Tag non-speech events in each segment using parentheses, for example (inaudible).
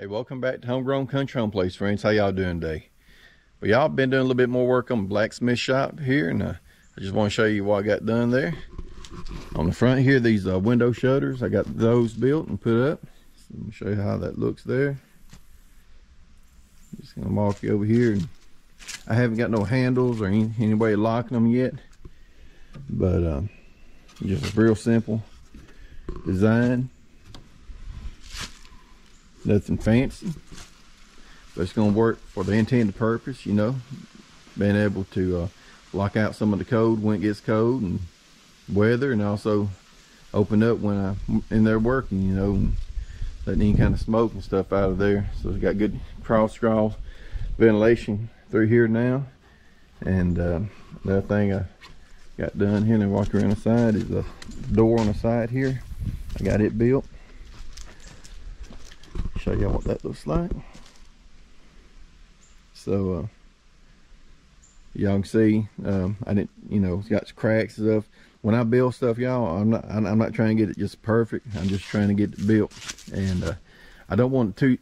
Hey, welcome back to Homegrown Country Home Place, friends. How y'all doing today? Well, y'all been doing a little bit more work on blacksmith shop here, and uh, I just want to show you what I got done there. On the front here, these uh, window shutters, I got those built and put up. So let me show you how that looks there. Just gonna walk you over here. And I haven't got no handles or any, any way of locking them yet, but um, just a real simple design nothing fancy. But it's going to work for the intended purpose you know. Being able to uh, lock out some of the code when it gets cold and weather and also open up when I'm in there working you know letting any kind of smoke and stuff out of there. So it's got good cross straw ventilation through here now. And uh, the thing I got done here and walk around the side is a door on the side here. I got it built show you what that looks like. So uh, y'all can see um, I didn't you know it's got cracks and stuff. When I build stuff y'all I'm not I'm not trying to get it just perfect. I'm just trying to get it built. And uh, I don't want it too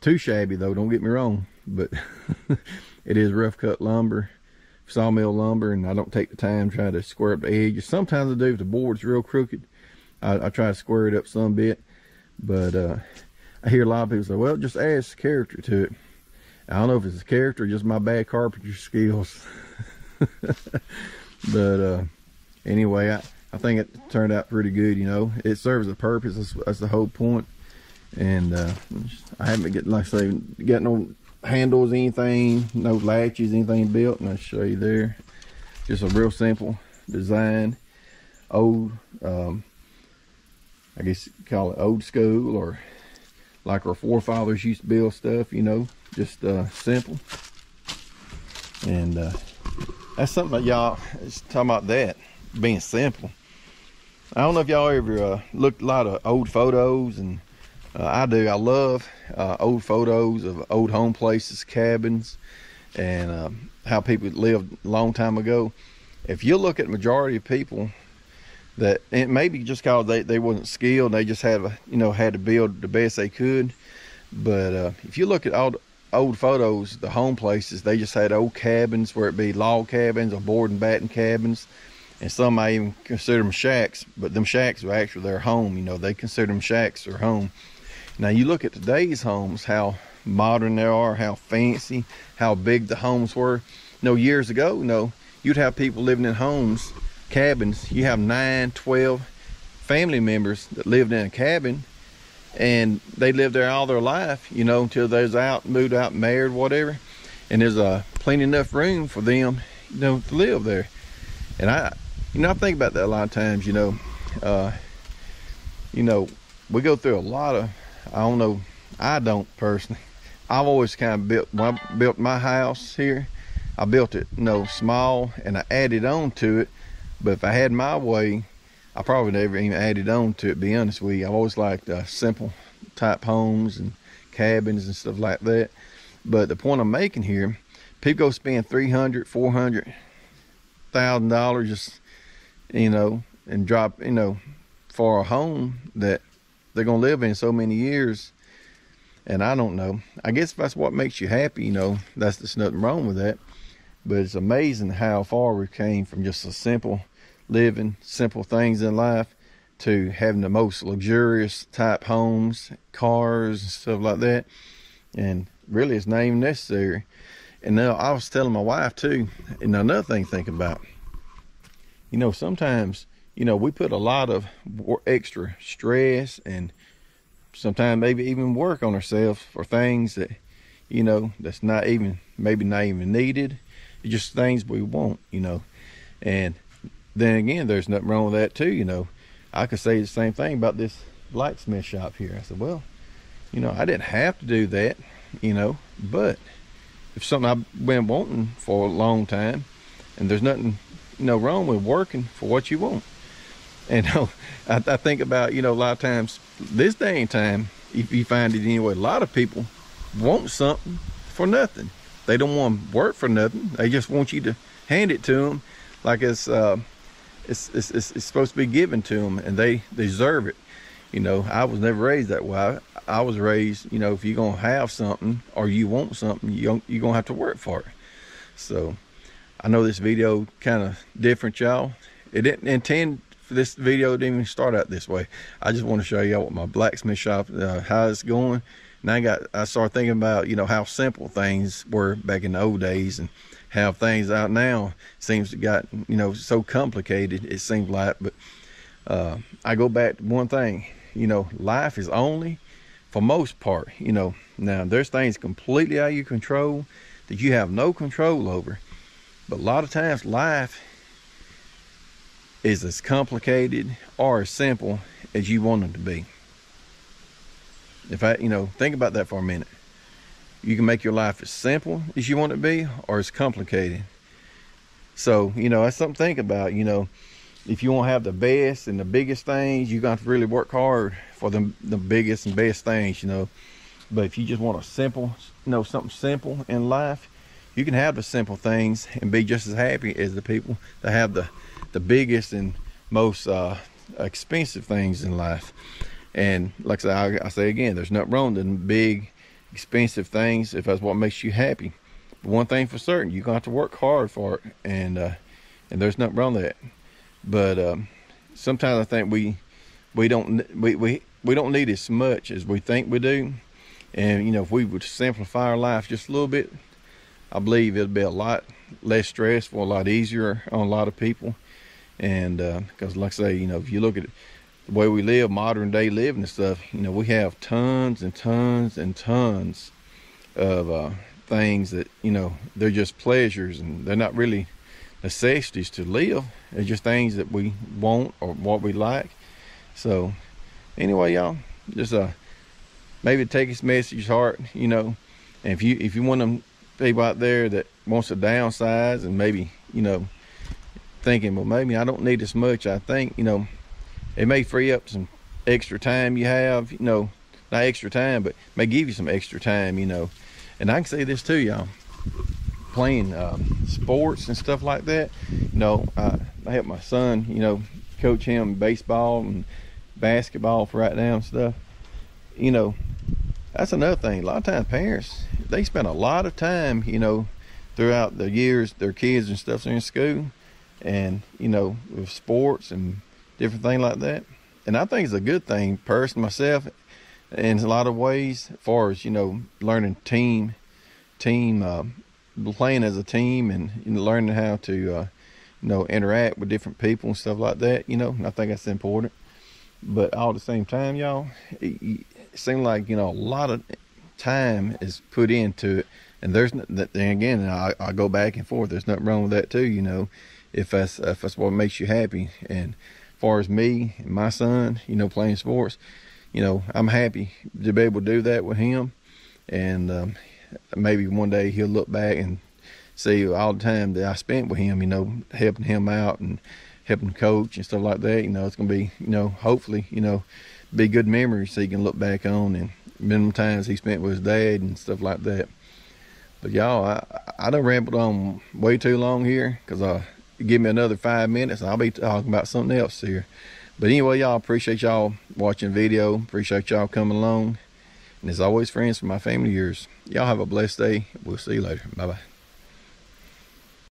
too shabby though don't get me wrong. But (laughs) it is rough cut lumber sawmill lumber and I don't take the time to try to square up the edges. Sometimes I do if the board's real crooked. I, I try to square it up some bit. But uh, I hear a lot of people say, well, just add character to it. I don't know if it's character or just my bad carpentry skills. (laughs) but uh, anyway, I, I think it turned out pretty good, you know. It serves a purpose. That's, that's the whole point. And uh, I haven't get like I say, got no handles, anything, no latches, anything built. And I'll show you there. Just a real simple design. Old, um, I guess you call it old school or like our forefathers used to build stuff, you know, just uh, simple. And uh, that's something that y'all talking about that being simple. I don't know if y'all ever uh, looked a lot of old photos, and uh, I do. I love uh, old photos of old home places, cabins, and um, how people lived a long time ago. If you look at majority of people that it maybe just cause they, they wasn't skilled they just had a, you know had to build the best they could. But uh, if you look at all the old photos the home places they just had old cabins where it be log cabins or board and batten cabins. And some might even consider them shacks but them shacks were actually their home you know they consider them shacks their home. Now you look at today's homes how modern they are how fancy how big the homes were. You know years ago you know you'd have people living in homes cabins, you have nine, 12 family members that lived in a cabin and they lived there all their life, you know, until they was out, moved out, married, whatever. And there's a plenty enough room for them, you know, to live there. And I, you know, I think about that a lot of times, you know, uh, you know, we go through a lot of, I don't know, I don't personally. (laughs) I've always kind of built, when I built my house here, I built it, you know, small and I added on to it but if I had my way, I probably never even added on to it, be honest with you. I've always liked uh, simple type homes and cabins and stuff like that. But the point I'm making here, people go spend 300 400 thousand dollars just you know and drop you know for a home that they're gonna live in so many years and I don't know I guess that's what makes you happy you know that's there's nothing wrong with that but it's amazing how far we came from just a simple living simple things in life to having the most luxurious type homes, cars, and stuff like that. And really, it's not even necessary. And now I was telling my wife too, and another thing to think about, you know, sometimes, you know, we put a lot of extra stress and sometimes maybe even work on ourselves for things that, you know, that's not even, maybe not even needed. It's just things we want, you know. And then again, there's nothing wrong with that too. You know, I could say the same thing about this blacksmith shop here. I said, well, you know, I didn't have to do that, you know, but if something I've been wanting for a long time, and there's nothing, you know, wrong with working for what you want. (laughs) And you know, I, I think about, you know, a lot of times this day and time, if you find it anyway, a lot of people want something for nothing. They don't want to work for nothing. They just want you to hand it to them like it's uh, it's, it's, it's, it's supposed to be given to them and they deserve it. You know, I was never raised that way. I, I was raised, you know, if you're gonna have something or you want something, you you're gonna have to work for it. So I know this video kind of different, y'all. It didn't intend for this video to even start out this way. I just want to show y'all what my blacksmith shop, uh, how it's going. And I got, I started thinking about, you know, how simple things were back in the old days and how things out now seems to got, you know, so complicated, it seems like. But uh, I go back to one thing, you know, life is only, for most part, you know, now there's things completely out of your control that you have no control over. But a lot of times life is as complicated or as simple as you want it to be. If I, you know, think about that for a minute. You can make your life as simple as you want it to be or as complicated. So, you know, that's something to think about. You know, if you want to have the best and the biggest things, you got to really work hard for the, the biggest and best things, you know. But if you just want a simple, you know, something simple in life, you can have the simple things and be just as happy as the people that have the the biggest and most uh, expensive things in life. And like I say, I, say again, there's nothing wrong with big, expensive things if that's what makes you happy. But one thing for certain, you're gonna have to work hard for it, and uh, and there's nothing wrong with that. But um, sometimes I think we we don't we, we we don't need as much as we think we do. And you know, if we would simplify our life just a little bit, I believe it'd be a lot less stressful, a lot easier on a lot of people. And because, uh, like I say, you know, if you look at it, the way we live, modern day living and stuff, you know, we have tons and tons and tons of uh, things that, you know, they're just pleasures and they're not really necessities to live. They're just things that we want or what we like. So, anyway, y'all, just uh, maybe take this message heart, you know, and if you if you want them people out there that wants to downsize and maybe, you know, thinking, well, maybe I don't need as much. I think, you know, it may free up some extra time you have, you know, not extra time, but may give you some extra time, you know. And I can say this too, y'all. Playing um, sports and stuff like that, you know, I, I help my son, you know, coach him baseball and basketball for right now and stuff. You know, that's another thing. A lot of times parents, they spend a lot of time, you know, throughout the years their kids and stuff are in school and you know with sports and different thing like that. And i think it's a good thing person myself in a lot of ways as far as you know learning team team uh, playing as a team and learning how to uh, you know interact with different people and stuff like that you know i think that's important. But all at the same time y'all it, it seems like you know a lot of time is put into it. And there's that again I, I go back and forth. There's nothing wrong with that too you know if that's if that's what makes you happy. And far as me and my son you know playing sports you know i'm happy to be able to do that with him. And um, maybe one day he'll look back and see all the time that i spent with him you know helping him out and helping coach and stuff like that. You know it's gonna be you know hopefully you know be good memories so he can look back on and minimum times he spent with his dad and stuff like that. But y'all, I, I done rambled on way too long here because uh, give me another five minutes I'll be talking about something else here. But anyway, y'all, appreciate y'all watching video. Appreciate y'all coming along. And as always, friends, from my family, yours. Y'all have a blessed day. We'll see you later. Bye-bye.